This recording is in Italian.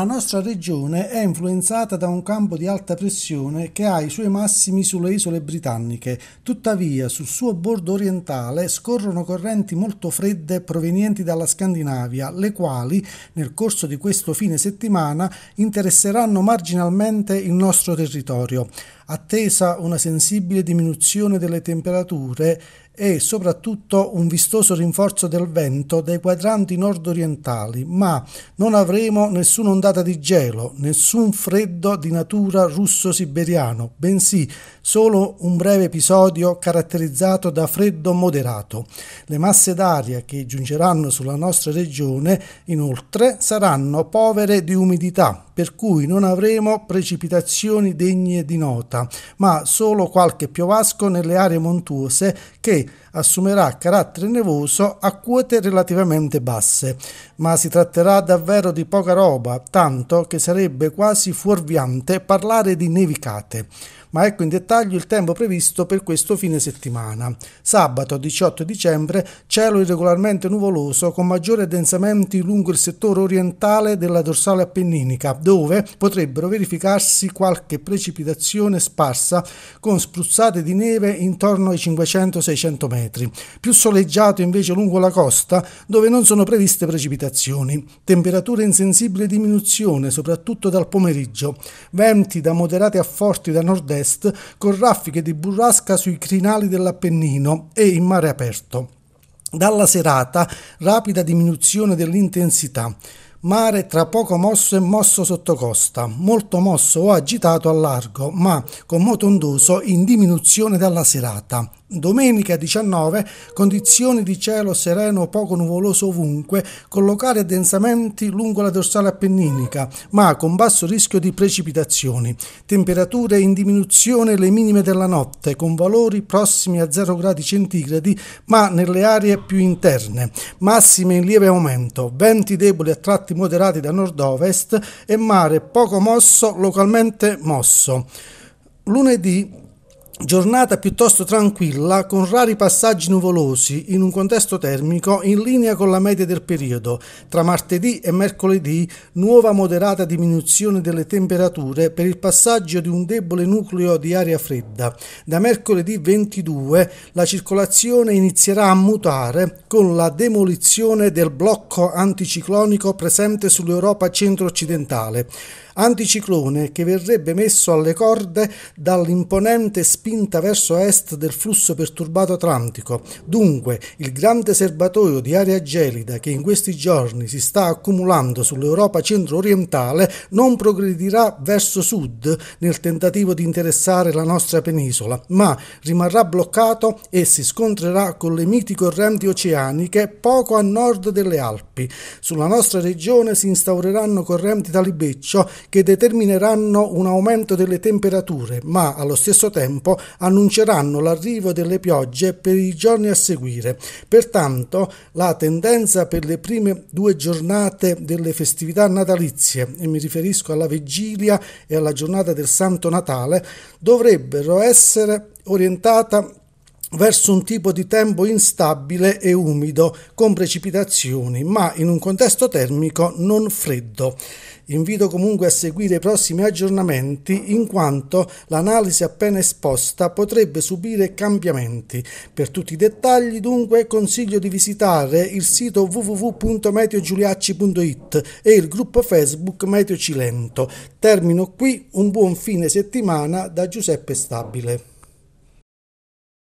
La nostra regione è influenzata da un campo di alta pressione che ha i suoi massimi sulle isole britanniche. Tuttavia, sul suo bordo orientale scorrono correnti molto fredde provenienti dalla Scandinavia, le quali, nel corso di questo fine settimana, interesseranno marginalmente il nostro territorio. Attesa una sensibile diminuzione delle temperature e soprattutto un vistoso rinforzo del vento dai quadranti nord-orientali, ma non avremo nessuna ondata di gelo, nessun freddo di natura russo-siberiano, bensì solo un breve episodio caratterizzato da freddo moderato. Le masse d'aria che giungeranno sulla nostra regione, inoltre, saranno povere di umidità, per cui non avremo precipitazioni degne di nota, ma solo qualche piovasco nelle aree montuose che assumerà carattere nevoso a quote relativamente basse, ma si tratterà davvero di poca roba, tanto che sarebbe quasi fuorviante parlare di nevicate ma ecco in dettaglio il tempo previsto per questo fine settimana. Sabato 18 dicembre cielo irregolarmente nuvoloso con maggiori addensamenti lungo il settore orientale della dorsale appenninica, dove potrebbero verificarsi qualche precipitazione sparsa con spruzzate di neve intorno ai 500-600 metri. Più soleggiato invece lungo la costa, dove non sono previste precipitazioni. Temperature in sensibile diminuzione, soprattutto dal pomeriggio. Venti da moderati a forti da nord-est est con raffiche di burrasca sui crinali dell'Appennino e in mare aperto. Dalla serata rapida diminuzione dell'intensità. Mare tra poco mosso e mosso sotto costa, molto mosso o agitato a largo, ma con moto ondoso in diminuzione dalla serata. Domenica 19, condizioni di cielo sereno poco nuvoloso ovunque, con locali addensamenti lungo la dorsale appenninica, ma con basso rischio di precipitazioni. Temperature in diminuzione le minime della notte, con valori prossimi a 0 gradi centigradi, ma nelle aree più interne. Massime in lieve aumento, venti deboli a tratti moderati da nord-ovest e mare poco mosso, localmente mosso. Lunedì Giornata piuttosto tranquilla, con rari passaggi nuvolosi, in un contesto termico in linea con la media del periodo. Tra martedì e mercoledì, nuova moderata diminuzione delle temperature per il passaggio di un debole nucleo di aria fredda. Da mercoledì 22 la circolazione inizierà a mutare con la demolizione del blocco anticiclonico presente sull'Europa centro-occidentale anticiclone che verrebbe messo alle corde dall'imponente spinta verso est del flusso perturbato atlantico. Dunque, il grande serbatoio di aria gelida che in questi giorni si sta accumulando sull'Europa centro-orientale non progredirà verso sud nel tentativo di interessare la nostra penisola, ma rimarrà bloccato e si scontrerà con le miti correnti oceaniche poco a nord delle Alpi. Sulla nostra regione si instaureranno correnti da che determineranno un aumento delle temperature, ma allo stesso tempo annunceranno l'arrivo delle piogge per i giorni a seguire. Pertanto la tendenza per le prime due giornate delle festività natalizie, e mi riferisco alla vigilia e alla giornata del Santo Natale, dovrebbero essere orientata verso un tipo di tempo instabile e umido con precipitazioni, ma in un contesto termico non freddo. Invito comunque a seguire i prossimi aggiornamenti in quanto l'analisi appena esposta potrebbe subire cambiamenti. Per tutti i dettagli dunque consiglio di visitare il sito www.meteogiuliacci.it e il gruppo Facebook Meteo Cilento. Termino qui un buon fine settimana da Giuseppe Stabile.